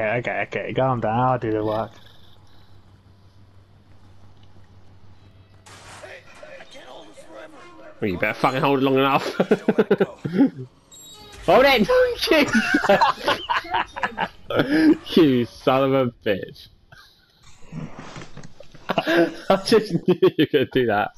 Okay, okay, okay. Calm down. I'll do the work. Well, you better fucking hold it long enough. hold it! you son of a bitch. I just knew you were gonna do that.